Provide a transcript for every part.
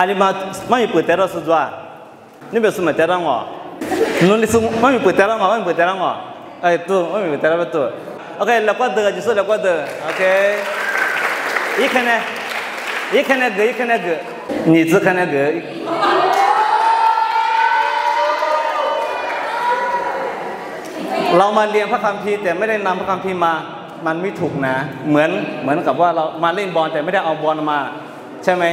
alima mami putera sudwa ni be suma tera ngo no li sum mami putera ngo mami putera ngo ai tu mami putera betul okay la kwa de jiso la kwa de okay ikane ikane ge ikane ge ni zi kana ge Okay. เรามาเรียนพระคัมภีร์แต่ไม่ได้นำพระคัมภีร์มา มันไม่ถูกนะ เหมือนเหมือนกับว่าเรามาเล่นบอลแต่ไม่ได้เอาบอลมา ใช่ไหม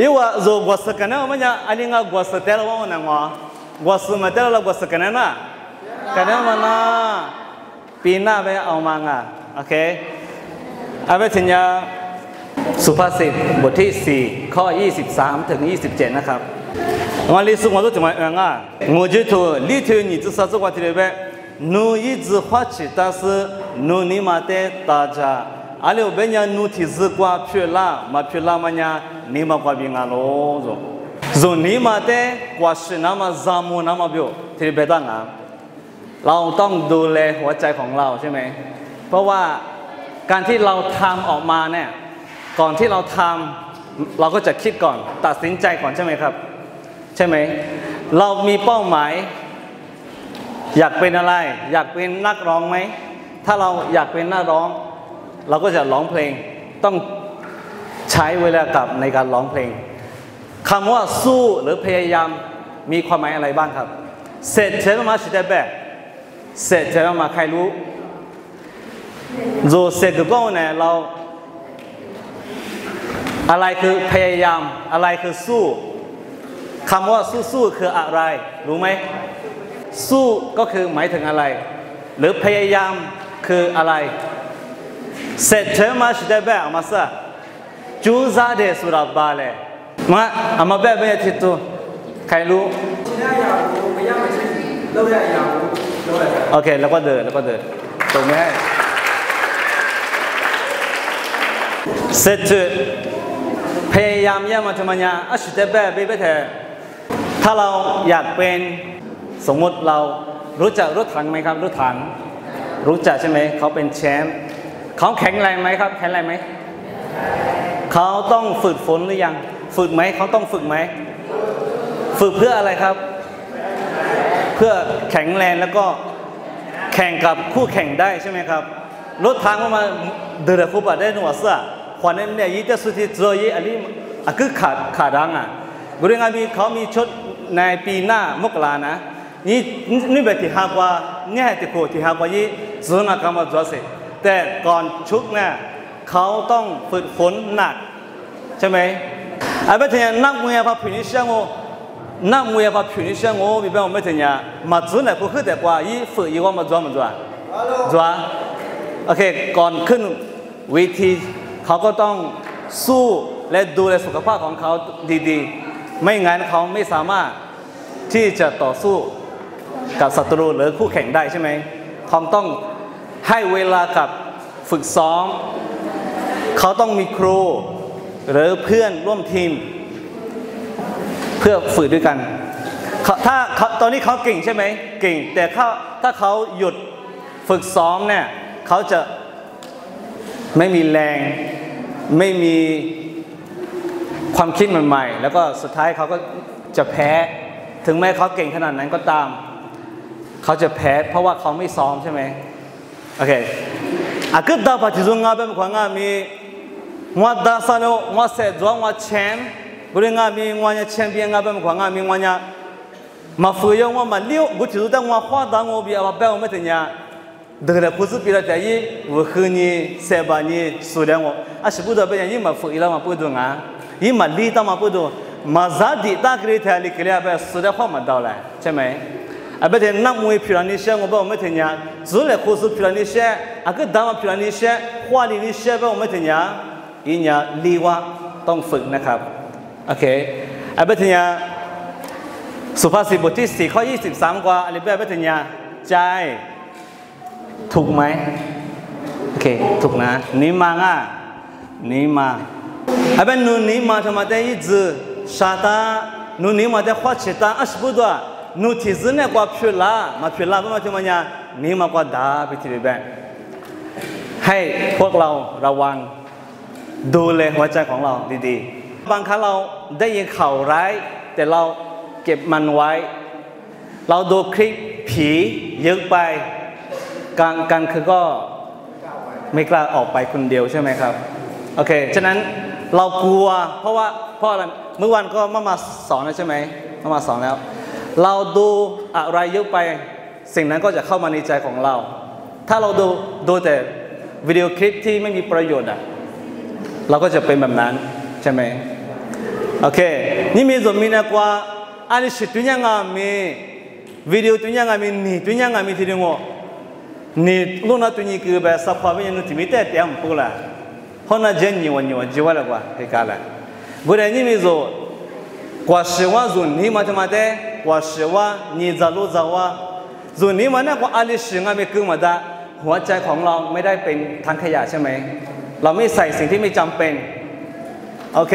ยูว่ารู้กวาดสักแน่ๆมั้ยนะ iwa zo gwasa kana manya alinga gwasa tela wa na ngwa gwasa matela la gwasa kana na มันนะปีหน้าไปเอามาง่ะโอเคเอาไปทีนี้สุภาษิตบทที่สี่ข้อยี่สิบสามถึงยี่สิบเจ็ดนะครับวันนี้สุขมาตัวจังหวัดเอ็งอะงูจุดทูลิทูนี่จะสักวันที่เรียกว่หนูยิ่งจะฟัวใจแต่是หนูนี่มาเตตาจ้า ale ubenya nuti zikwa pyola ma pyola manya nima kwa bingalo zo zo nima te kwa shinama zamu nama byo tiri beta nga เราต้องดูแลหัวใจของเราใช่ไหมเพราะว่าการที่เราทำออกมาเนี่ยก่อนที่เราทำเราก็จะคิดก่อน ตัดสินใจก่อนใช่ไหมครับ ใช่ไหมเรามีเป้าหมาย อยากเป็นอะไร อยากเป็นนักร้องไหมถ้าเราอยากเป็นนักร้อง เราก็จะร้องเพลงต้องใช้เวลากับในการร้องเพลงคำว่าสู้หรือพยายามมีความหมายอะไรบ้างครับเสร็จเชมาชิดแบบเสร็จเชมาใครรู้โจเสร็จก็เนี่ยเรา อะไรคือพยายามอะไรคือสู้คำว่าสู้ๆคืออะไร รู้ไหมสู้ก็คือหมายถึงอะไร หรือพยายามคืออะไร เสร็จเธอมาชิดแบบมาซะจูซาเดสุราบาเลมาอามาแบบไม่ทิตัวใครรู้โอเคแล้วก็เดินแล้วก็เดินตรงนี้เสร็จพยายามย่ามาทำไมเนี่ยอาชิดแบบไปไปเถอะถ้าเราอยากเป็นสมมติเรารู้จักรถถังไหมครับรถถัง รู้จักใช่ไหมเขาเป็นแชมป์ เขาแข็งแรงไหมครับ แข็งแรงไหม เขาต้องฝึกฝนหรือยัง ฝึกไหม เขาต้องฝึกไหม ฝึกเพื่ออะไรครับ เพื่อแข็งแรงแล้วก็แข่งกับคู่แข่งได้ใช่ไหมครับ รถถังมาเดือดคู่บัดได้หนวดเสื้อควันเนี่ยยี่จะสุดที่เจอยี่อันนี้อะคือขาดขาดังอะบริงานมีเขามีชุดในปีหน้ามกรานะนี่นี่แบบที่หากว่าเนี่ยที่โคที่หากว่ายี่ส่วนนักกรรมาจัวเส แต่ก่อนชุกเนี่ยเขาต้องฝึกฝนหนัก ใช่ไหมไอ้เบทีนักมวยพาผิวนิเชียงโอนักมวยพาผิวนิเชียงโอมีเป็นเบทีเนี่ยมาจุนเนี่ยกูคือแต่กว่ายี่ฝึกยี่ว่ามาจัวมาจัวจัวโอเคก่อนขึ้นเวทีเขาก็ต้องสู้และดูแลสุขภาพของเขาดีๆ ไม่งั้นเขาไม่สามารถที่จะต่อสู้กับศัตรูหรือคู่แข่งได้ใช่ไหมเขาต้อง ให้เวลากับฝึกซ้อม เขาต้องมีครู หรือเพื่อนร่วมทีม เพื่อฝึกด้วยกันถ้าตอนนี้เขาเก่งใช่ไหมเก่ง แต่เขาถ้าเขาหยุดฝึกซ้อมเนี่ยเขาจะไม่มีแรง ไม่มีความคิดใหม่ๆ แล้วก็สุดท้ายเขาก็จะแพ้ ถึงแม้เขาเก่งขนาดนั้นก็ตาม เขาจะแพ้เพราะว่าเขาไม่ซ้อมใช่ไหม Okay. Akut da patizunga bem kwanga mi mwa da sano mwa se dwa mwa chen buri nga mi mwa nya chen bi nga bem kwanga mi mwa nya ma fu yo mwa ma liu bu tizu da mwa hwa da ngo bi aba ba mete nya de la kuzu bi la ta yi wo khu ni se ba ni su da ngo a shi bu da be yi ma fu ila ma bu du nga yi ma li da ma bu du ma za di da kre ta li kre ba su da hwa ma da la che mai อะเป็นนักมวยพิรันิเชง piranisha ngoba umetenya zule kuzu piranisha akadama piranisha khwali ni sheba umetenya inya ดีวะต้องฝึกนะครับโอเคอันเบติญาสุภาษิตบทที่สี่ข้อยี่สิบ23 กว่าอะไรแบบเบติญาใจถูกไหมโอเคถูกนะนิมาง่ะนี่มาอับเบนนุนี่มาทำไมได้ยืดชาตานุนี่มาได้ข้อเชตาอัศบุดว่ นูที่ซึเนี่ยกว่าพิลามาพิลาไม่มาทำไมเนี่ยนี่มากว่าดาไปที่แบบให้พวกเราระวังดูแลยหัวใจของเราดีๆ บางครั้งเราได้ยินข่าวร้าย แต่เราเก็บมันไว้ เราดูคลิปผีเยอะไปกลางกันคือก็ไม่กล้าออกไปคนเดียวใช่ไหมครับโอเคฉะนั้นเรากลัวเพราะว่าเพราะอะไรเมื่อวันก็มามาสอนแล้วใช่ไหมมามาสอนแล้ว เราดูอะไรเยอะไป สิ่งนั้นก็จะเข้ามาในใจของเรา ถ้าเราดูดูแต่วิดีโอคลิปที่ไม่มีประโยชน์อะเราก็จะเป็นแบบนั้นใช่ไหมโอเคนี่มีส่วนมีนะกว่าอันนี้ชุดตัวอย่างมีวิดีโอตัวอย่างมีนี่ตัวอย่างมีที่นึงว่านี่ลูกนัดตัวนี้คือแบบสัพพะไม่ยันนุ่มีแต่เตียมปุ๊ละเพราะน่าเจนนี่วันนี้วันจีวะละกว่าเฮ้ยการณ์ละบุรีนี่มีส่วนกว่าสิว่าส่วนนี้มาทำไมเด้ กว่าสิว่านี่จะรู้จะว่าส่วนนี้มันนี่ยกว่าอันนี้สิ่งอะไรคือมาได้หัวใจของเราไม่ได้เป็นทางขยะใช่ไหม เราไม่ใส่สิ่งที่ไม่จำเป็น โอเค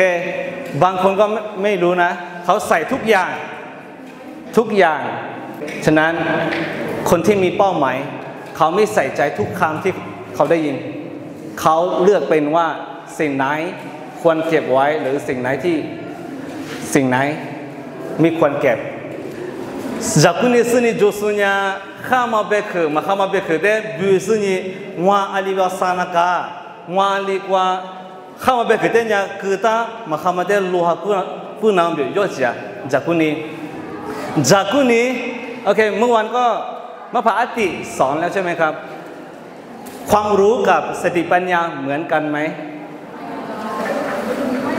บางคนก็ไม่ไมรู้นะ เขาใส่ทุกอย่าง ทุกอย่าง ฉะนั้นคนที่มีเป้าหมาย เขาไม่ใส่ใจทุกคำที่เขาได้ยิน เขาเลือกเป็นว่าสิ่งไหนควรเก็บไว้หรือสิ่งไหนที่สิ่งไหนไมีควรเก็บ จากคุนี่สินี่จูสุญญาข้ามาเบกมาข้ามาเบกเดบิวสินี่ว่าอลิวาสานากาว่าอลิกว่า kama be ketenya kita makama de luha kuna kuna ambe yosia jakuni jakuni โอเคเมื่อวานก็มาผ่าอติสอนแล้วใช่ไหมครับความรู้กับสติปัญญาเหมือนกันไหม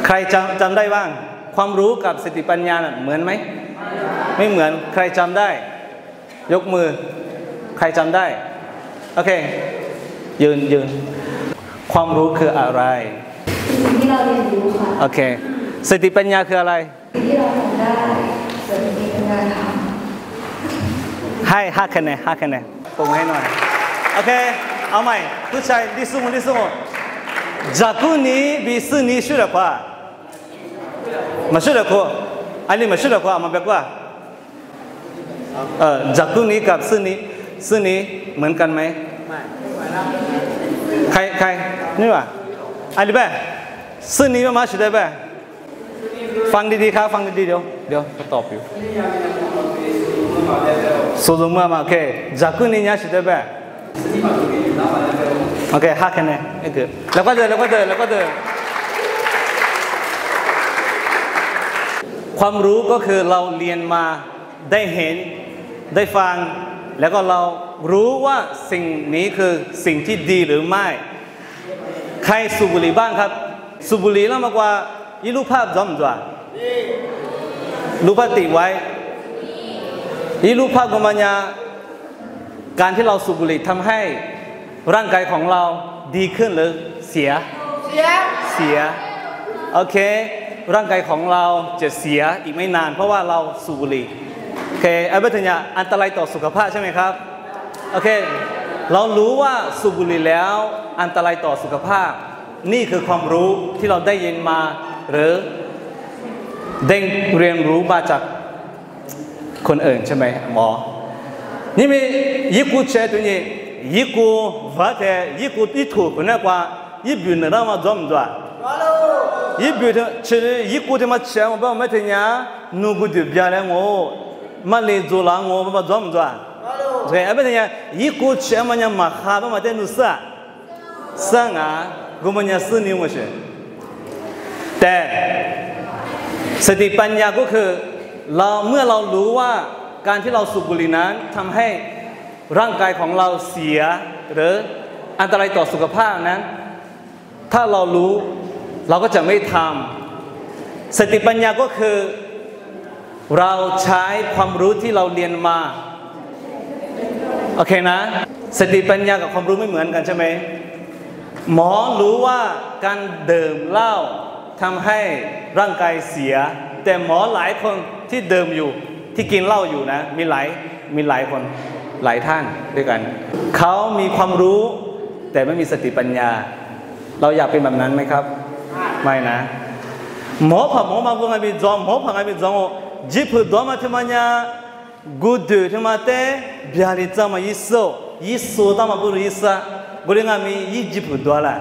ใครจำจำได้บ้าง ความรู้กับสติปัญญาเหมือนไหม ไม่เหมือนใครจำได้ ยกมือ ใครจำได้ โอเค ยืนยืน ความรู้คืออะไรสิ่งที่เราเรียนรู้ค่ะ โอเคสติปัญญาคืออะไรสิ่งที่เราทำได้ส่วนนี้เป็นการทให้ห้าคะแนนห้าคะแนนปรบมือให้หน่อย โอเค เอาใหม่ผู้ชายดิสุมุดิสุมุจากกูนี้บีสุนี้ชื่ออะไรกว่ามาชื่ออะไรกว่า อันนี้มาชื่อเรากว่ามาแบบว่าเออจากพรุ่งนี้กับซื่อนี้ซื่อนี้เหมือนกันไหมไม่ใครใครนี่วะอันนี้แบบซื่อนี้มาชื่อได้แบฟังดีๆครับฟังดีๆเดี๋ยวเดี๋ยวตอบอยู่สุดมือมาโอเคจากพรุ่งนี้เนี่ยชื่อได้แบโอเคฮักแค่ไหนเอ้เกิดแล้วก็เดินแล้วก็เดินแล้วก็เดิน ความรู้ก็คือเราเรียนมาได้เห็นได้ฟัง แล้วก็เรารู้ว่าสิ่งนี้คือสิ่งที่ดีหรือไม่ ใครสูบบุหรี่บ้างครับ สูบบุหรี่แล้วมากกว่ายี่รูปภาพจอมจ้ะรูปภาพติดไว้นี่รูปภาพของมันยาการที่เราสูบบุหรี่ทำให้ร่างกายของเราดีขึ้นหรือเสีย เสีย เสีย โอเค ร่างกายของเราจะเสียอีกไม่นาน เพราะว่าเราสูบบุหรี่โอเคไอ้เบทญาอันตรายต่อสุขภาพใช่ไหมครับโอเค เรารู้ว่าสูบบุหรี่แล้วอันตรายต่อสุขภาพ นี่คือความรู้ที่เราได้ยินมาหรือได้เรียนรู้มาจากคนอื่นใช่ไหมหมอนี่มียิกูเชตัวนี้ยิกูว่าแต่ยิกูที่ถูกคนนั้นกว่ายิบุนเรามาจอมจ้ะยิบุนเชื่อยิกูที่มาเชื่อว่าไม่ถึงยานูกูที่เบียร์แล้วงูมาเลยจูหลังงูมาจอมจ้ะใช่ไม่ถึงยายิกูเชื่อมันยังมาขาบ้ามาแต่นุสะสังอะกูมันยังสื่อนิ้วมาเชื่อแต่สติปัญญาก็คือเราเมื่อเรารู้ว่าการที่เราสูบบุหรี่นั้นทำให้ร่างกายของเราเสีย หรืออันตรายต่อสุขภาพนั้น ถ้าเรารู้ เราก็จะไม่ทำสติปัญญาก็คือเราใช้ความรู้ที่เราเรียนมา โอเคนะ สติปัญญากับความรู้ไม่เหมือนกันใช่ไหมหมอรู้ว่าการดื่มเหล้าทำให้ร่างกายเสีย แต่หมอหลายคนที่เดิมอยู่ที่กินเหล้าอยู่นะ มีหลายมีหลายคนหลายท่านด้วยกัน เขามีความรู้แต่ไม่มีสติปัญญา เราอยากเป็นแบบนั้นไหมครับ maina mopa moma go ngabi zong mopa ngabi zong jip do ma thmanya gudu thmate byari chama yiso yiso ta ma buru yisa buri ngami yi jip do la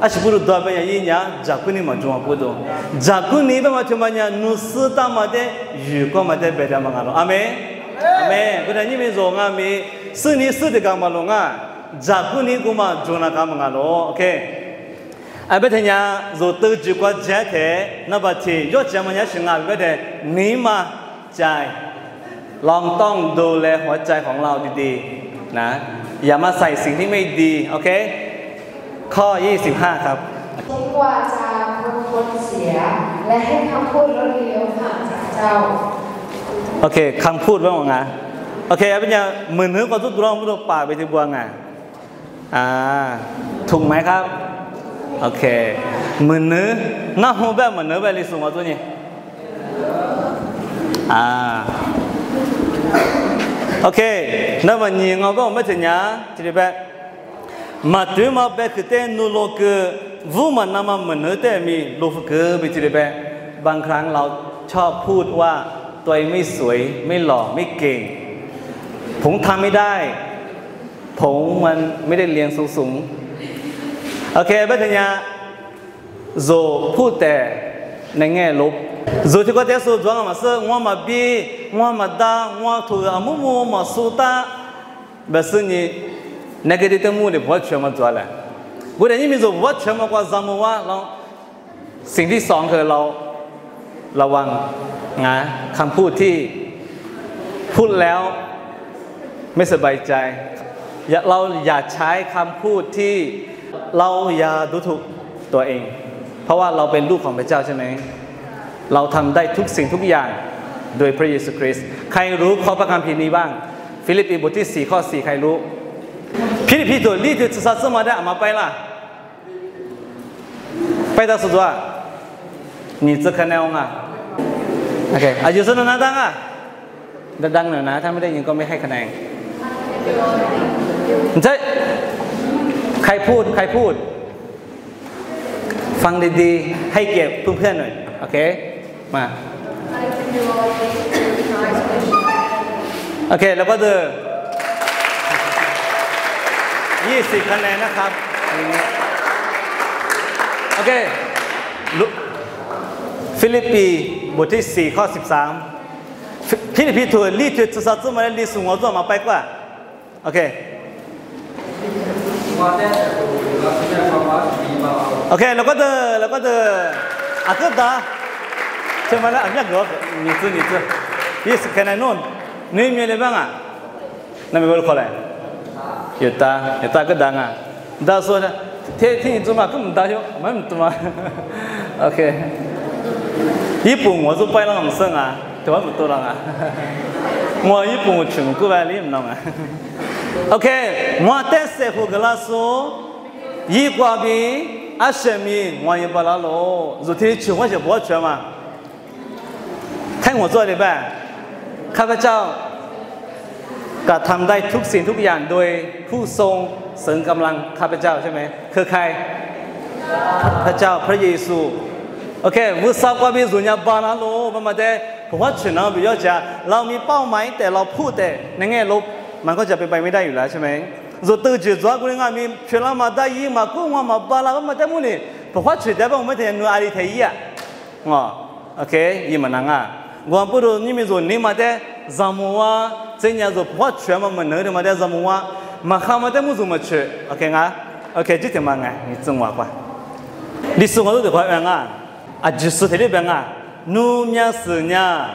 ashi buru do ba ya yinya jakuni ma jwa podo jakuni ba ma thmanya nusu ta ma de yu ko ma de be da ma ngalo amen amen kuda ni mi zo ngami sini su de ga ma lo nga jakuni kuma jona ka ma ngalo okay အရှိပုရဒဘယယညာဂျာကုနီမဂျွန်ပုဒဂျာကုနီဘမချမညာနုစတာမတဲ့ယူကောမတဲ့ဘေဒမငါလောအာမင်အာမင်ဘုရားညီမဇောငါမေစနီစတကမလောငါဂျာကုနီကုမဂျွန်နာကမငါလောโอเคအဘထညာဇိုတူဂျကွာဂျက်တဲ့နဘတီရောချမညာရှင်ငါဘက်တဲ့နီမใจลองต้องดูแลหัวใจของเราดีๆนะอย่ามาใส่สิ่งที่ไม่ดีโอเค ข้อ 25 ครับ ทิ้งวาจาเป็นคนเสีย และให้คำพูดลดเลี้ยวห่างจากเจ้า โอเคคำพูดว่าไงโอเคอันนี้มือนึกก็ทุกรองมุดป่าไปที่บัวไงอ่าถูกไหมครับ โอเคมือนึกน่าหัวแบบมือนึกแบบลิสุมาตัวนี้อ่าโอเค那么你我跟我们怎样这里边มาดูมาเบกเตนูโลกวูมันนามาเหมือนเนื้อแต่มีโลฟเกอร์ไปจีเบบางครั้งเราชอบพูดว่าตัวเองไม่สวยไม่หล่อไม่เก่ง ผมทำไม่ได้ ผมมันไม่ได้เรียนสูงสูงๆ โอเคบัญญาโจพูดแต่ในแง่ลบโจที่ก็เจะสู้จวงมาสือว่ามาบีว่ามาดาว่าถูกอามุมูมาสุดตาแบบสิ่งนี้นักรณีที่มูนี่วัดเชื่อมาจวแหละกูได้ยินมีโจวัดเชื่อมากว่าจำว่าเราสิ่งที่สองคือเราระวังนะคำพูดที่พูดแล้วไม่สบายใจเราอย่าใช้คำพูดที่ เราอย่าดูถูกตัวเอง เพราะว่าเราเป็นลูกของพระเจ้าใช่ไหมเราทำได้ทุกสิ่งทุกอย่างโดยพระเยซูคริสต์ใครรู้ข้อประการพีนี้บ้าง ฟิลิปปีบทที่ 4 ข้อ 4 ใครรู้พี่พี่ตัวนี่คือศาสมาได้มาไปล่ะไปตาสุดว่านี่จะคะแนนอะโอเคอายุสนุนนะดังอะดังหน่อยนะ ถ้าไม่ได้ยินก็ไม่ให้คะแนนใช่ ใครพูดใครพูด ฟังดีๆ ให้เกียรติเพื่อนๆหน่อย โอเค มา โอเค แล้วก็เดิน20คะแนนนะครับ โอเคฟิลิปปีบทที่ 4 ข้อ 13 ฟิลิปปีถูกรีดจะสัตว์มาลีสูงหัวตัวมาไปกว่า โอเค OK，老哥的，老哥的，阿哥的，这完了，俺家哥，你吃你吃，你是看来弄，你没得办啊？那没过来，有打有打个打啊，打说呢，天天你做嘛，根本打就没做嘛，OK，一步我就摆了很深啊，对吧？不多了啊，我一步全过来你唔弄啊。 โอเคมอเตเซโคกลาโซยี่กว่าบีอาเชมีวายบาลาโลสุดที่ชื่ว่าจะบวชมาท่านหัวโจเลยบ้างข้าพเจ้าก็ทำได้ทุกสิ่งทุกอย่างโดยผู้ทรงเสริมกำลังข้าพเจ้าใช่ไหมคือใครพระเจ้าพระเยซูโอเควุฒิกว่ามีสุญญาบาลาโลมามาเดผมว่าฉันเอาไปเยอะจ้ะเรามีเป้าหมายแต่เราพูดแต่ในแง่ลบ มันก็จะเป็นไปไม่ได้อยู่แล้วใช่ไหมรถตู้จีจ้ากุลงามีเชลามาได้ยี่มากุ้งมาปลาลาก็มาเต็มเลยพอพัดฉุดได้บ้างไม่เห็นนัวอะไรเทียะว่าโอเคยี่มันนั่งอ่ะวันพุธนี้มีรถนี่มาเต็มจำว่าเจ้าเนี่ยรถพัดฉุดมันมันเหนื่อยมาเต็มจำว่ามาข้ามาเต็มรถมาฉุดโอเคงั้นโอเคจิตมันไงนี่จังหวะกว่าดิสุงก็รู้ดีกว่าเองอ่ะอาจจะสุดที่เป็นอ่ะนูมีสุญญ์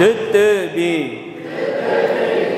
ตึ๊ดตึ๊ดบี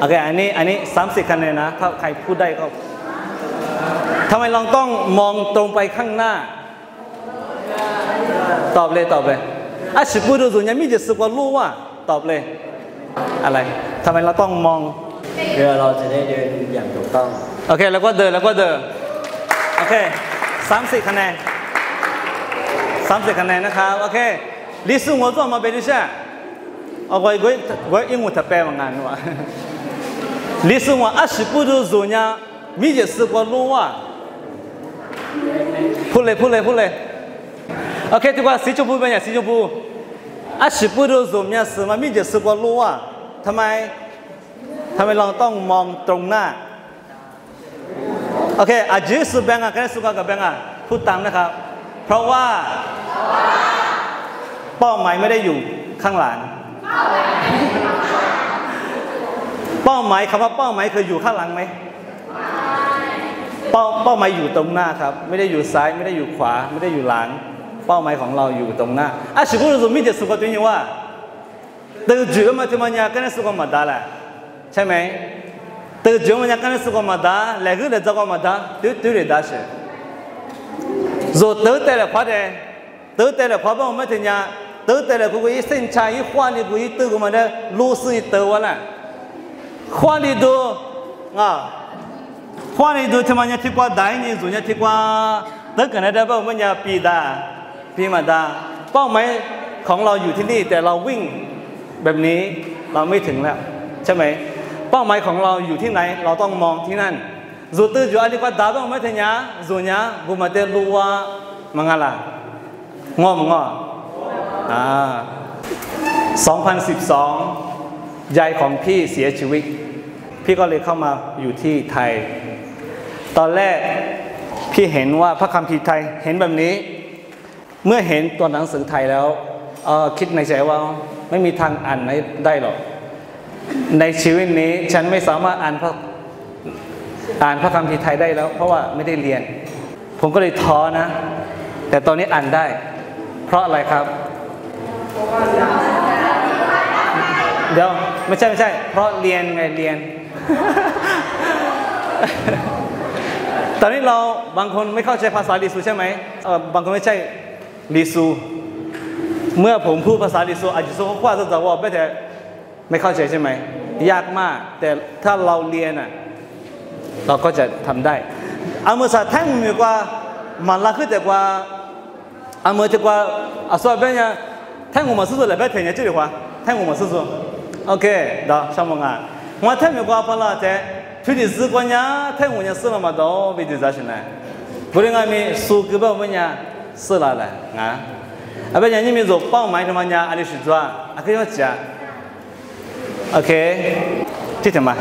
โอเคอันนี้อันนี้ 30 คะแนนนะ ถ้าใครพูดได้ก็ทำไมเราต้องมองตรงไปข้างหน้า ตอบเลยตอบเลยอาชิบุรุสุยังมิจิสกวารู้ว่า ตอบเลย อะไรทำไมเราต้องมองเพื่อเราจะได้เดินอย่างถูกต้อง โอเค แล้วก็เดินแล้วก็เดิน โอเคสามสิบคะแนนสามสิบคะแนนนะครับ โอเคลิสุงหัวตัวมาเป็นดิช่าเอาไว้ไว้ไว้อิงหัวถแปลว่างานวะ ลิสว่าอาชิปุจุสุญญามีเยสกว่ารู้ว่าพูดเลยพูดเลยพูดเลยโอเคทุกคนสีชมพูเป็นอย่งสีชมพูอชิปุจุสุญญาสมามีเยสกว่าลว่ทำไมทำไมเราต้องมองตรงหน้าโอเคอาจิสุแบงก์กันสุกับแบงก์พูดตามนะครับ เพราะว่าเป้าหมายไม่ได้อยู่ข้างหลัง ป้าหมายคำว่าเป้าหมายคยอยู่ข้างหลังไหมเป้าเป้าหมายอยู่ตรงหน้าครับ ไม่ได้อยู่ซ้ายไม่ได้อยู่ขวา ไม่ได้อยู่หลัง เป้าหมายของเราอยู่ตรงหน้าอาชีพรู้สมิจะสุขตัวเองว่าตื่นจืมาที่มันยากันสุขมาดาแหละใช่ไหมตื่นจืมันยากันสุขมาดาแล้ก็เลยจะก็มาดาตื่นตื่นเลยได้ใช่ rồi tới đây là phát đề tới đây là phát bao mấy thằng nhà tới đây là cái sinh trai cái khoa này cái tư của mình đó lô sư tờ quá là ควานี่ดูอะควานี่ดูที่มันี่ยที่กว่าได้เนี่ยส่วนเนี่ยที่กว่าตั้งแต่นั้นได้ป่ะม่นเนี่ยปีดาปีมาดาเป้าหมายของเราอยู่ที่นี่แต่เราวิ่งแบบนี้เราไม่ถึงแล้วใช่ไหมเป้าหมายของเราอยู่ที่ไหน เราต้องมองที่นั่นสุดตื่อยู่อะไรก็ดาวต้องไม่ทันยาจุดยากูมาเตลัว่มังอะไรงอมงออ่า2012ยายของพี่เสียชีวิต พี่ก็เลยเข้ามาอยู่ที่ไทย ตอนแรกพี่เห็นว่าพระคัมภีร์ไทยเห็นแบบนี้ เมื่อเห็นตัวหนังสือไทยแล้วอ่อคิดในใจว่าไม่มีทางอ่านได้หรอก ในชีวิตนี้ฉันไม่สามารถอ่านพระอ่านพระคัมภีร์ไทยได้แล้ว เพราะว่าไม่ได้เรียน ผมก็เลยท้อนะ แต่ตอนนี้อ่านได้ เพราะอะไรครับเดี๋ยวไม่ใช่ไม่ใช่ เพราะเรียนไงเรียน ตอนนี้เราบางคนไม่เข้าใจภาษาลิซูใช่ไหมเออบางคนไม่ใช่ลิซู เมื่อผมพูดภาษาลิซูอาจจะ说话จะจะว่าไม่แต่ไม่เข้าใจใช่ไหมยากมาก แต่ถ้าเราเรียนอ่ะเราก็จะทำได้อามือสาทั้งมีกว่ามันละคือแต่กว่าอามือจะกว่าอ่ะส่วนเป็นยังทั้ง我们是说来边听见这句话ทั้ง我们是说 OK 的上梦啊 我ทั้งมีกว่าพละแต่ tudi zigwanya tai wunya sila ma do bi di zashi na buri nga mi su ge ba wunya sila la nga abe nya ni mi zo bao mai de ma nya ali shi zwa a ke yo jia okay ที่ถึงมา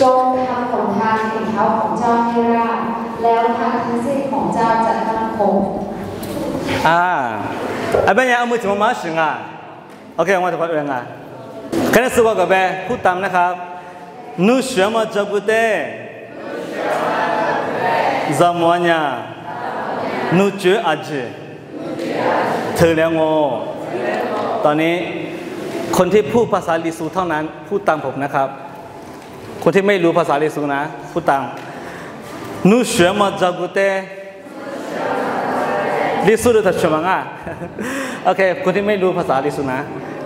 จงทำหนทางแห่งเท้าของเจ้าให้ราบแล้วทางทั้งสิ้นของเจ้าจะมั่นคงอ่าอาเป็นยังเอามือถึงมาสิงอะโอเคว่าจะพูดเรื่องอะ กันสุกกับเบพูดตามนะครับนูเชื่อมาจับุเตจำวันยานูเจออาจเธอแล้วงตอนนี้คนที่พูดภาษาลิซูเท่านั้น พูดตามผมนะครับ คนที่ไม่รู้ภาษาลิซูนะ พูดตามนูเชื่อมาจับุเตลิสุรุทัชมังอะโอเค คนที่ไม่รู้ภาษาลิสุนะ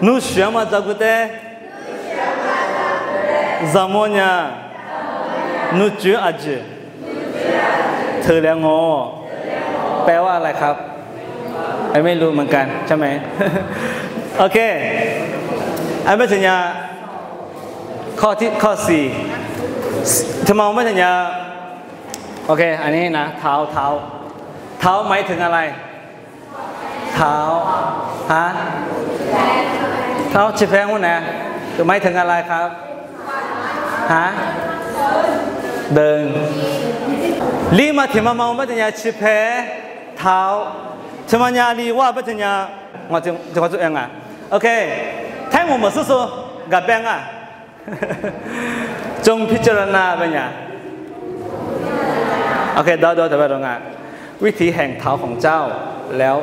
นูเชื่อมาจากกุเตจามอนยานูจืออาจเธอแล้วงอ แปลว่าอะไรครับไอไม่รู้เหมือนกันใช่ไหมโอเคไอไม่สัญญาข้อที่ข้อสี่ทำไมไม่สัญญาโอเค อันนี้นะเท้าเท้า เท้าหมายถึงอะไร เท้าฮะ เท้าชิแพงวะนะหมายถึงอะไรครับฮะเดินลีมาถึงมาเมาไม่ถึงยาชิแพเท้าทำไมยาลีว่าไม่ถึงยาว่าจะจะว่าจะยังไงโอเคแท่งผมมาสู้ๆกับแบงอะจงพิจารณาเป็นยังโอเคเดี๋ยวเดี๋ยวเดี๋ยวไปตรงนั้นวิธีแห่งเท้าของเจ้าแล้ว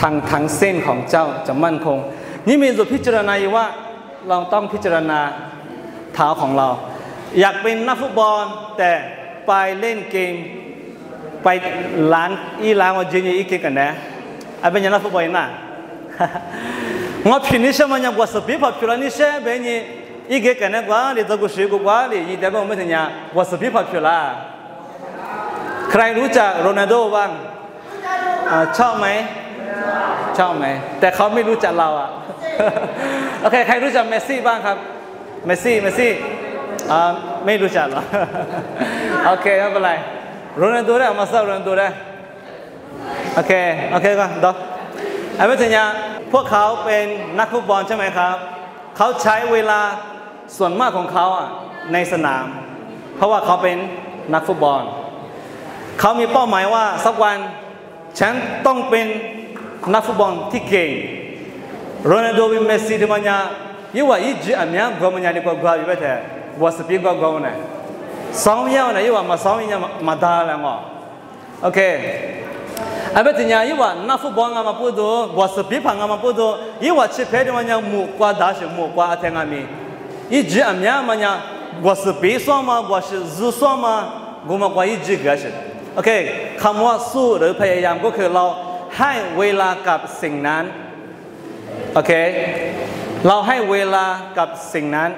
ทางทางเส้นของเจ้าจะมั่นคง นี่มีสุดพิจารณาว่าเราต้องพิจารณาเท้าของเรา อยากเป็นนักฟุตบอลแต่ไปเล่นเกมไปร้านอีร้านว่าจริงอีกกันนะอันเป็นยังนักฟุตบอลนะงบพินิชมันยังว่าสปีพอพิลานิชเป็นยังอีกกันนะกว่าเลยตะกุชิกุกว่าเลยยี่เด็กก็ไม่ถึงยังกว่าสปีพอพิลาใครรู้จักโรนัลโด้บ้างชอบไหม ชอบไหม แต่เขาไม่รู้จักเราอะ โอเค ใครรู้จักเมสซี่บ้างครับ เมสซี่ เมสซี่อ่าไม่รู้จักเหรอ โอเคไม่เป็นไรโรนัลโดได้เอามาเซอร์โรนัลโดได้ โอเค โอเคก่อนดอกไอ้เพื่อนยาพวกเขาเป็นนักฟุตบอลใช่ไหมครับ เขาใช้เวลาส่วนมากของเขาอะในสนาม เพราะว่าเขาเป็นนักฟุตบอล เขามีเป้าหมายว่าสักวันฉันต้องเป็น nafubon tike ronaldo bi messi de manya yewa yiji amya gwa manya ni kwa gwa bi bete was pi gwa gwa na song ya na yewa ma song ya ma da la ngo okay abet nya yewa nafubon nga ma pu do was pi pha nga ma pu do yewa che pe de manya mu kwa da she mu kwa atenga mi yiji amya manya was pi so ma was zu so ma goma kwa yiji ga she okay คำว่าสู้หรือพยายามก็คือเรา ให้เวลากับสิ่งนั้น โอเค เราให้เวลากับสิ่งนั้น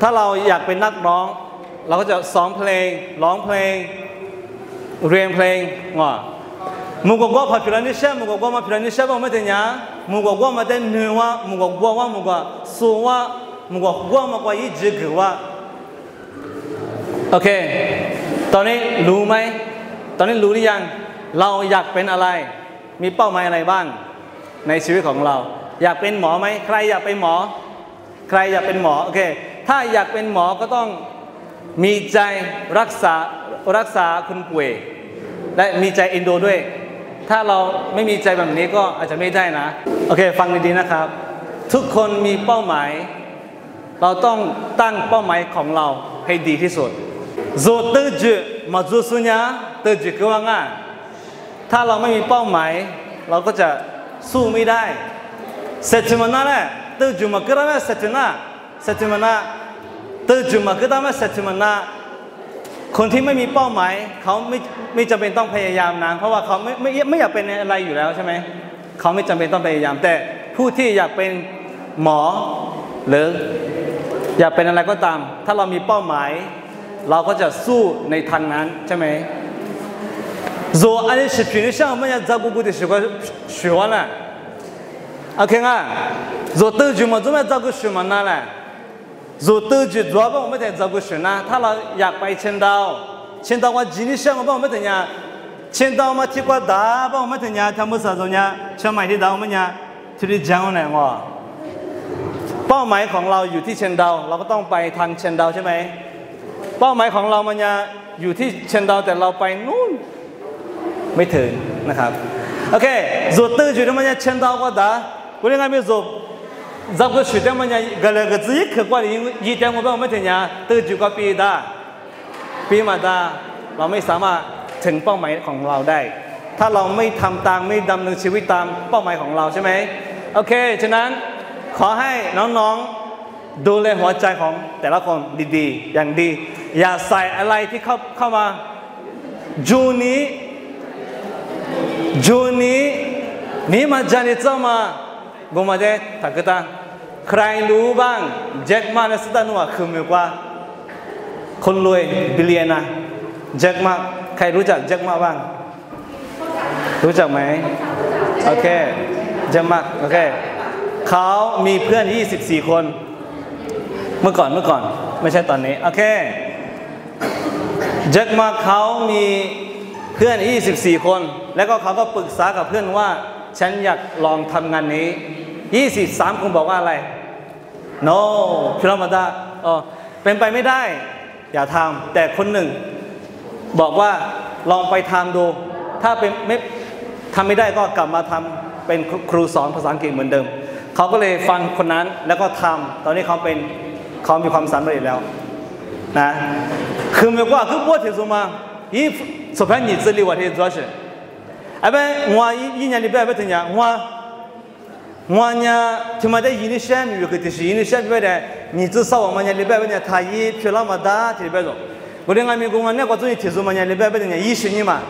ถ้าเราอยากเป็นนักร้อง เราก็จะซ้อมเพลง ร้องเพลง เรียนเพลงว่ามุกกว่าพอพิรานิเช่มุกกว่ามาพิรานิเช่ว่าไม่ได้ยามุกกว่ามาได้เนื้อว่ามุกว่าว่ามุกว่าสูว่ามุกว่ามาว่ายี่จิกว่าโอเค ตอนนี้รู้ไหม ตอนนี้รู้หรือยัง เราอยากเป็นอะไร มีเป้าหมายอะไรบ้าง ในชีวิตของเรา อยากเป็นหมอไหมใครอยากเป็นหมอ ใครอยากเป็นหมอโอเคถ้าอยากเป็นหมอก็ต้องมีใจรักษารักษาคนป่วย และมีใจเอ็นดูด้วย ถ้าเราไม่มีใจแบบนี้ก็อาจจะไม่ได้นะโอเค ฟังดีๆนะครับ ทุกคนมีเป้าหมาย เราต้องตั้งเป้าหมายของเราให้ดีที่สุดโซเตอร์จมาจูสุญญาเตอร์จก็ว่าง่าย ถ้าเราไม่มีเป้าหมาย เราก็จะสู้ไม่ได้เซติมานาแหละเตอร์จมาก็ได้ไหมเซตินาเซติมานาตอร์จมาก็ได้ไหมเซติมานาคนที่ไม่มีเป้าหมายเขาไม่ไม่จำเป็นต้องพยายามนะเพราะว่าเขาไม่ไม่ไม่อยากเป็นอะไรอยู่แล้วใช่ไหมเขาไม่จำเป็นต้องพยายาม แต่ผู้ที่อยากเป็นหมอหรืออยากเป็นอะไรก็ตาม ถ้าเรามีเป้าหมาย เราก็จะสู้ในทางนั้นใช่ไหม 做安尼视频的像我们要照顾顾的习惯学完了，OK 啊，做德军嘛，怎么照顾学嘛那嘞？做德军主要帮我们在照顾学呢，他老อยากไปเชียงดาวเชียงดาวว่าจีนี่เชียง帮我们怎样？เชียงดาวมาที่กว่าดา帮我们怎样？他们啥子呢？เชียงใหม่ที่ดาว我们呢？ที่ที่จังเนี่ยว่าเป้าหมายของเราอยู่ที่เชียงดาวเราก็ต้องไปทางเชียงดาวใช่ไหมเป้าหมายของเรามันจะอยู่ที่เชียงดาวแต่เราไปนู่น ไม่ถึงนะครับโอเคจดตื้อจุดมันจะเช่นดาวก็ได้กูเรียกไงไม่จบจับก็ชุดมันจะกระเลกจีขึ้นกว่านี้ยี่เดียวกูไม่ถึงเนะตื้อจุดก็ปีได้ปีมาได้เราไม่สามารถถึงเป้าหมายของเราได้ ถ้าเราไม่ทำตามไม่ดำเนินชีวิตตามเป้าหมายของเราใช่ไหมโอเค ฉะนั้นขอให้น้องๆดูแลหัวใจของแต่ละคนดีๆ อย่างดี อย่าใส่อะไรที่เข้าเข้ามาจูนี้ จูนี้นี่มาจานิจามากุมาเดตักตาใครรู้บ้างแจ็คมาในสตานัวคือมือกว่าคนรวยบิลเลียนะแจ็คมาใครรู้จักแจ็คมาบ้าง รู้จักไหมโอเคแจ็คมาโอเคเขามีเพื่อน 24 คน เมื่อก่อนเมื่อก่อนไม่ใช่ตอนนี้โอเคแจ็คมาเขามี เพื่อน 24 คน แล้วก็เขาก็ปรึกษากับเพื่อนว่า ฉันอยากลองทำงานนี้ 23 คนบอกว่าอะไร no พิรมาดาอ๋อเป็นไปไม่ได้ อย่าทำแต่คนหนึ่ง บอกว่าลองไปทำดู ถ้าเป็นไม่ทำไม่ได้ก็กลับมาทำเป็นครูสอนภาษาอังกฤษเหมือนเดิม เขาก็เลยฟังคนนั้นแล้วก็ทำตอนนี้เขาเป็นเขามีความสำเร็จแล้วนะคือไม่ว่าคือว่าที่สุมา 除盘日子，里我得做事。阿不，我一一年礼拜不参加，我我呢，就码得一年下面有个退休，一年下不的，日子少我们年，礼拜不呢，他一票那么大，就一百种。我的外面公啊，那个种的提出嘛年，礼拜不的呢，一十年嘛，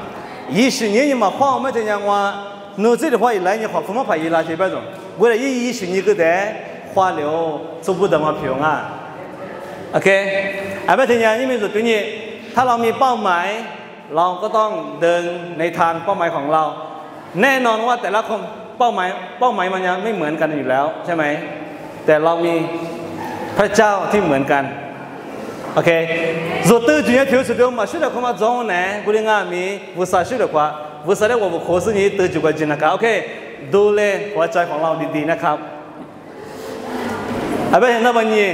一十年你嘛，花我们参加我，农村的话一来你花恐怕花一两千百种，为了一一十年够得花了，做不得花票啊。OK，阿不参加，你们说对你，他老米帮买。 เราก็ต้องเดินในทางเป้าหมายของเรา แน่นอนว่าแต่ละคนเป้าหมายเป้าหมายมันยังไม่เหมือนกันอยู่แล้วใช่ไหมแต่เรามีพระเจ้าที่เหมือนกันโอเคสุดที่จุดนี้ที่สุดเดียวมาช่วยเราเขามาจงนะกูเรียกว่ามีวุฒิช่วยเรกว่าวุฒิเรียกว่าบุคคลนี้ตื่นจุกจินนะครับโอเคดูแลหัวใจของเราดีๆนะครับอาเป็นนับวันนี้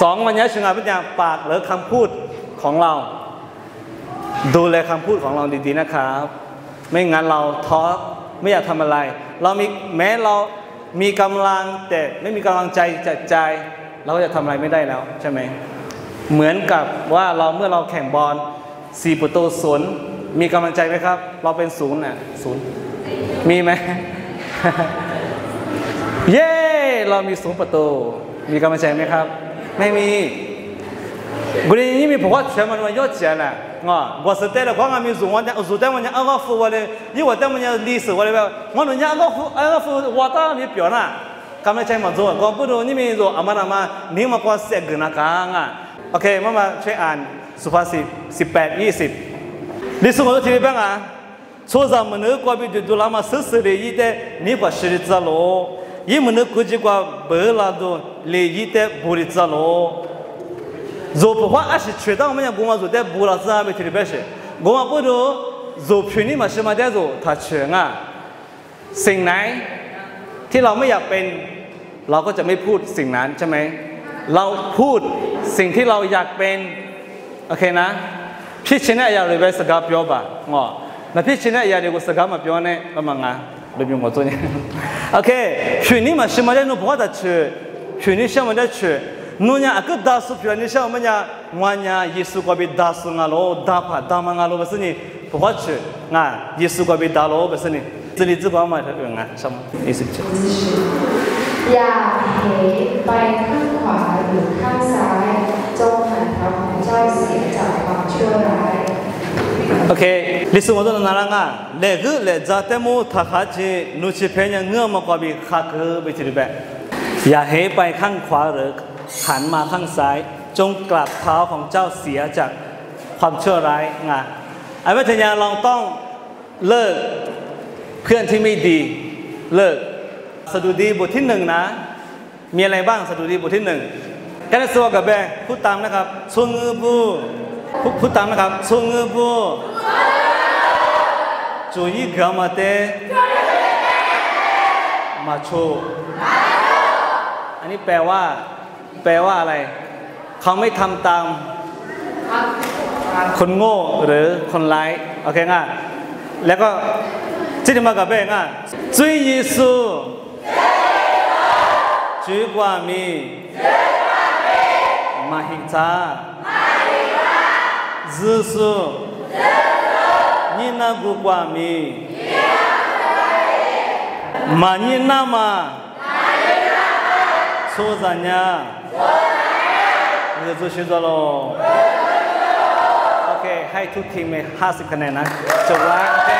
สองวันนี้ชงอาเป็นอย่างปากหรือคำพูดของเรา ดูแลคำพูดของเราดีๆนะครับ ไม่งั้นเราท้อไม่อยากทำอะไร เรามีแม้เรามีกำลังแต่ไม่มีกำลังใจจัดใจ เราก็จะทำอะไรไม่ได้แล้วใช่ไหมเหมือนกับว่าเราเมื่อเราแข่งบอลสี่ประตูศูนย์มีกำลังใจไหมครับ เราเป็นศูนย์น่ะศูนย์มีไหมเย้เรามีศูนย์ประตู มีกำลังใจไหมครับ ไม่มีบริเวณนี้มีผมว่าเฉมันวันยอดเสียน่ะ 啊！我是带了光俺们做我家做带我家二个夫我的，因为我带我家历史我的呗，我人家二个夫二个夫我当你表呢，干嘛钱嘛做？我不如你们做阿妈阿妈，你们光写个那个啊？OK，妈妈ช่วยอ่านสุภาษิตสิบแปดยี่สิบ历史我都听明白啊。初上么能过比就都那么实实的一点，你把实的知咯，也么能估计过白拉都来一点不的知咯。做不话还是缺到我们讲公安做 zop kwa ashi chedang manya goma zo de bula za me tri beshe goma po do zop chini ma shima de zo ta che nga สิ่งไหนที่เราไม่อยากเป็นเราก็จะไม่พูดสิ่งนั้นใช่ไหมเราพูดสิ่งที่เราอยากเป็นโอเคนะพี่ชินะอยากเรียนสกับพยวบ่ะงอแล้วพี่ชินะอยากเรียนสกับมาเปียเนี่ยละมังอะเรื่องของตัวเนี่ยโอเคคืนนี้มาชิมาได้นูบอกว่าจะคืนนี้ชิมาได้คือ nunya aku dasu pia ni sha manya wanya yesu ko bi dasu ngalo dapa dama ngalo basini poche nga yesu ko bi dalo basini 这里只管嘛的人啊，什么意思？ อย่าเหไปข้างขวาหรือข้างซ้าย จงหันเท้าของเจ้าเสียจากความชั่วร้าย OK，历史我都能拿了啊，那个来咋的么？他还去努起偏人我们嗰边下个ไปที่แบบอย่าเ หันมาข้างซ้าย จงกลับเท้าของเจ้าเสียจากความชั่วร้ายงาไอ้เมื่อทีนี้เราต้องเลิกเพื่อนที่ไม่ดีเลิกสดุดีบทที่หนึ่งนะ มีอะไรบ้างสดุดีบทที่หนึ่งแค่นั้นสวกับแบงพูดตามนะครับชงเงือบูพูดตามนะครับชงเงือบูจูยี่กามาเตมาโชอันนี้แปลว่า แปลว่าอะไร เขาไม่ทำตาม คนโง่หรือคนร้ายโอเคง่ะแล้วก็ที่จะมากับเบ้ง่ะจุยเยซูจุยกว่ามีมาหิจาซูซูนี่นากูกว่ามีมานี่นามา Susanna. Susanna. ชื่อโลโอเค ให้ทุกทีมไป50 คะแนนนะ จบแล้ว โอเค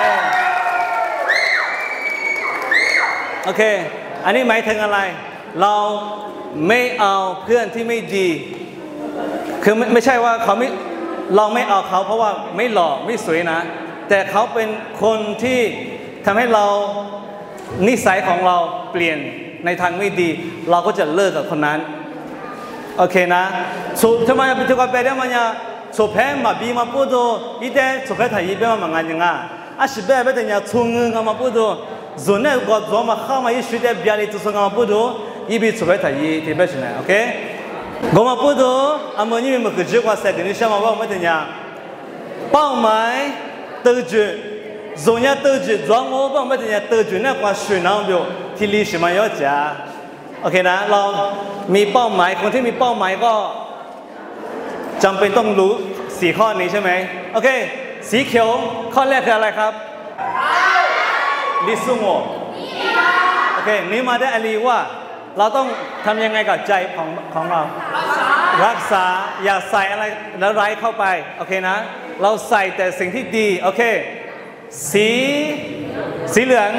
โอเค อันนี้หมายถึงอะไร เราไม่เอาเพื่อนที่ไม่ดี คือไม่ไม่ใช่ว่าเขาไม่ เราไม่เอาเขาเพราะว่าไม่หล่อไม่สวยนะ แต่เขาเป็นคนที่ทำให้เรานิสัยของเราเปลี่ยน ในทางไม่ดี เราก็จะเลิกกับคนนั้นโอเคนะสุทำไมเป็นตัวกับเบลมันเนี่ยสุเพมาบีมาพูดดูอีเดสุเพถ่ายอีเบมามังงานยังไงอาชิเบะเบตเนี่ยชงเงินมาพูดดูส่วนเนี่ยก็จอมาเข้ามาอีชุดเดียบยาลิตุสงมาพูดดูอีบีสุเพถ่ายอีที่เบชนะโอเคก็มาพูดดูอามันนี่มันคือจุดว่าเสกนี่ใช่ไหมว่าไม่ถึงเนี่ยเป้าหมายตื่นจุดส่วนเนี่ยตื่นจุดจอมว่าไม่ถึงเนี่ยตื่นจุ ดเนี่ยกว่าสุนัขเดียวที่ลิชิมายอจ้าโอเคนะเรามีเป้าหมายคนที่มีเป้าหมายก็จำเป็นต้องรู้สี่ข้อนี้ใช่ไหมโอเค สีเขียวข้อแรกคืออะไรครับลิซุโงโอเคนี่มาได้อาลีว่า เราต้องทำยังไงกับใจของของเรา รักษาอย่าใส่อะไรแล้วร้ายเข้าไปโอเคนะ เราใส่แต่สิ่งที่ดีโอเค สีสีเหลือง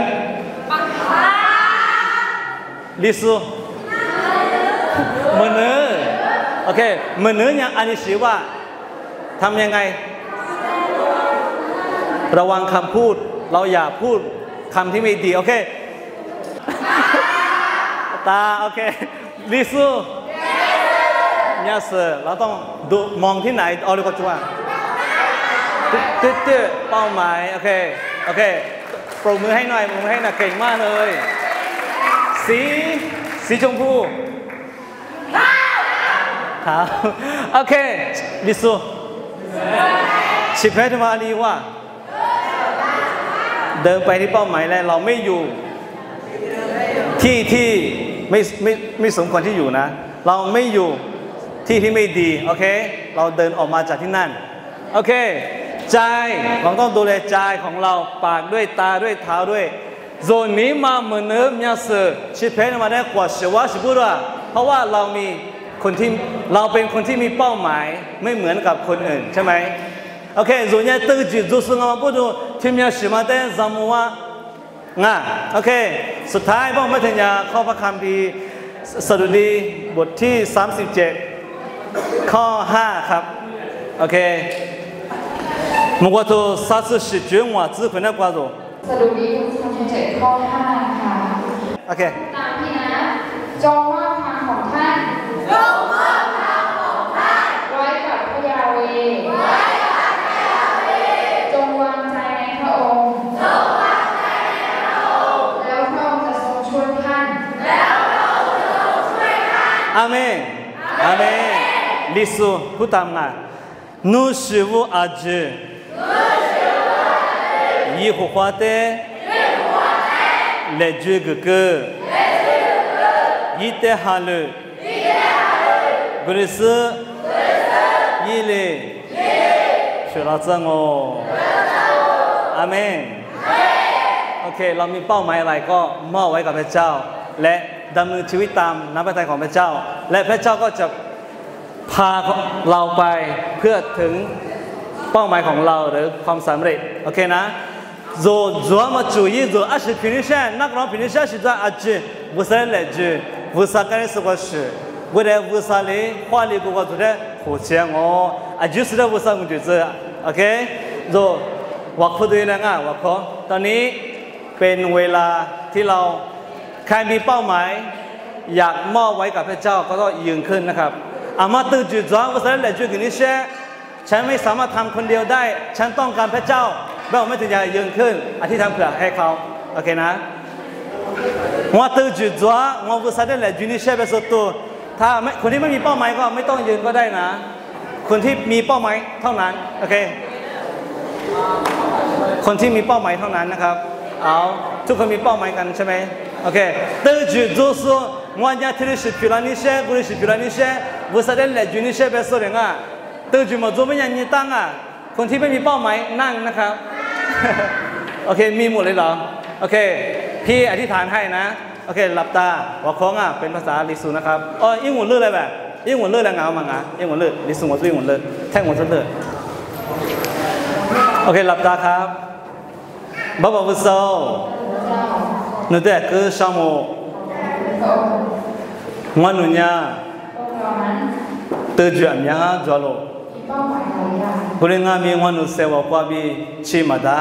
ลิซูมือเนื้อโอเคมือเนื้อยังอันนี้ชื่อว่าทำยังไง ระวังคำพูด เราอย่าพูดคำที่ไม่ดี โอเค ตา โอเคลิซูเยเสือเราต้องดูมองที่ไหนเอาดีกว่าจัวตึ๊ดตึ๊ดตึ๊ดเป้าหมาย โอเค โอเคปรบมือให้หน่อยปรบมือให้หน่อยเก่งมากเลย สี สีชมพูขาวโอเคลิซูชิเพทมาลีว่า เดินไปที่เป้าหมายแล้วเราไม่อยู่ ที่ที่ไม่ไม่ไม่สมควรที่อยู่นะ เราไม่อยู่ที่ที่ไม่ดี โอเค เราเดินออกมาจากที่นั่น โอเค ใจเราต้องดูแลใจของเรา ปากด้วยตาด้วยเท้าด้วย โซนนี้มาเหมือนเนื้อมีเสือชิเพนมาได้กว่าเสวะชิบุระเพราะว่าเรามีคนที่เราเป็นคนที่มีเป้าหมายไม่เหมือนกับคนอื่นใช่ไหมโอเคโซนี้ตื่นจิตรู้สึกว่าพูดดูที่มีชิมาได้จำว่าง่ะโอเค สุดท้ายพ่อม่ธัญญาข้อพระคำพีสดุดีบทที่ 37 ข้อ 5 ครับ โอเคมกว่าตัวสัตว์สิจุงว่าจื้อคนนั้นกว่าตัว สดุดีบทที่สามสิบเจ็ดข้อห้าค่ะ โอเค ตามที่นะจงมอบทางของท่าน ไว้กับพระยาเวจงวางใจในพระองค์ แล้วพระองค์จะทรงช่วยท่านอาเมน อาเมนลิซูพูดตามนะนูชิวูอาจืยี่หัวเตเลจูกกยี่เตฮาลุกริสยี่เลชุ ราจังโออาเมนโอเค เรามีเป้าหมายอะไรก็มอบไว้กับพระเจ้า และดำเนินชีวิตตามน้ำพระทัยของพระเจ้า และพระเจ้าก็จะพาเราไปเพื่อถึงเป้าหมายของเราหรือความสำเร็จ โอเคนะ zo zwa ma chu yi zo a shi finisha na kro finisha shi za a chi busa le ji busa ka ne su ko shi bu de busa le kwa le ko ko zu de ko che ngo a ji su de busa ngu ji zu okay zo wa ko de na nga wa ko ตอนนี้เป็นเวลาที่เราใครมีเป้าหมาย อยากมอบไว้กับพระเจ้าก็ต้องยืนขึ้นนะครับอามาตื่นจุดจ้องภาษาและจุดกินิเชฉันไม่สามารถทำคนเดียวได้ ฉันต้องการพระเจ้า เบลไม่ถึงจะยืนขึ้นอธิษฐานเผื่อให้เขาโอเคนะว่าตื่นจุดจ้างว่าบุษเด้แหละยูนิเชฟเปสุดตัวถ้าไม่คนที่ไม่มีเป้าหมายก็ไม่ต้องยืนก็ได้นะ คนที่มีเป้าหมายเท่านั้นโอเคคนที่มีเป้าหมายเท่านั้นนะครับเอาทุกคนมีเป้าหมายกันใช่ไหมโอเคตื่นจุดจ้างว่าญาติริชิพิลานิเชกุริชิพิลานิเชบุษเด้แหละยูนิเชฟเปสุดเองอะตื่นจุดมาจ้าไม่ยันยีตั้งอะคนที่ไม่มีเป้าหมายนั่งนะครับ โอเค มีหมดเลยเหรอ โอเค พี่อธิษฐานให้นะ โอเค หลับตาหัวคองอะ เป็นภาษาลิซูนะครับอ๋ออีหมุเลือดอะไรแบบอีหมุเลือดแล้วเงามังอะอีหมุเลือดลิซูหมดลื่นหมุเลือดแท่งหมดลือดโอเค หลับตาครับบ๊อบบ๊อบโซนึกแต่คืช่างโมงอนหนุนยาตื่นเช้าเนี่ยจ้โล มีเป้าหมายหลายอย่าง กุลิงามีงวนหนูเสวกว่าบีชิมาดา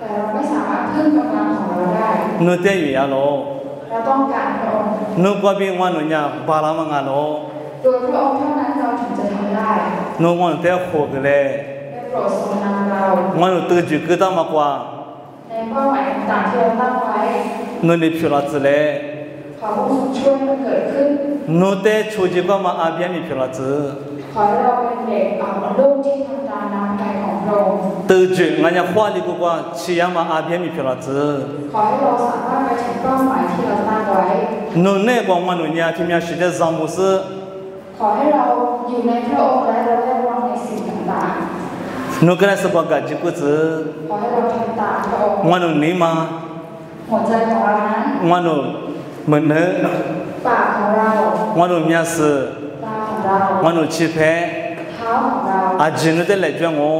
แต่เราไม่สามารถพึ่งกำลังของเราได้ หนูเตยอยู่ยาโล เราต้องการพระองค์ หนูกว่าบีงวนหนูเนี่ยบาลามังาโล โดยพระองค์เท่านั้นเราถึงจะทำได้ หนูงวนเตยโคกเลย ได้โปรดทรงนำเรา งวนหนูตื่นจุดคือต้องมากว่า ในเป้าหมายต่างๆที่เราตั้งไว้ หนูนี่พิลาจเลย ขอพระองค์ช่วยให้มันเกิดขึ้น หนูเตยชูจิก็มาอาเบียมีพิลาจ ขอให้เราเป็นเด็กเอาลูกที่ทำตามน้ำใจของพระองค์ตื่นจุดงั้นยังว่าดีกว่าชียมาอาเบียมีพิลาจขอให้เราสามารถไปถึงเป้าหมายที่เราตั้งไว้หนูเนี่ยกว่ามันหนูเนี่ยที่มีชีวิตจำมุสขอให้เราอยู่ในพระองค์และเราได้วางในสิ่งต่างหนูก็ได้สบกัดจิกุจๆขอให้เราทำตามพระองค์งวนหนูนี่มาหัวใจของเรานั้นงวนหนูเหมือนเนื้อปากของเรางวนหนูมีสตาของเรางวนหนูชีเพเท้าของเราอาจินุเตเลยจวงอทุกสิ่งทุกอ ငါတို့ချစ်ဖဲအဂျင်းတဲ့လက်ကျွမ်းကို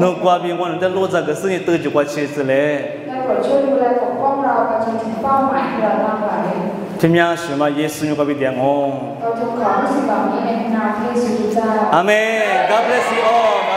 နှုတ်ကွာပြီးငါတို့တဲ့လို့စားကစင်းတဲ့ကြွားချစ်စလေခင်ဗျာရှင်မယေရှုညကပိတရားငုံအာမင် God bless you all